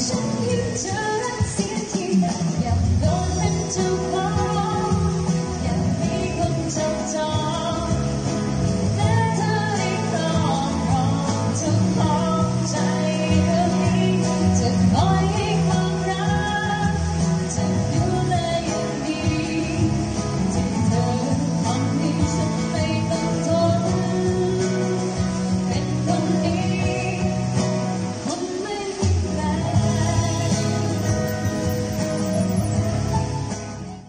想听着。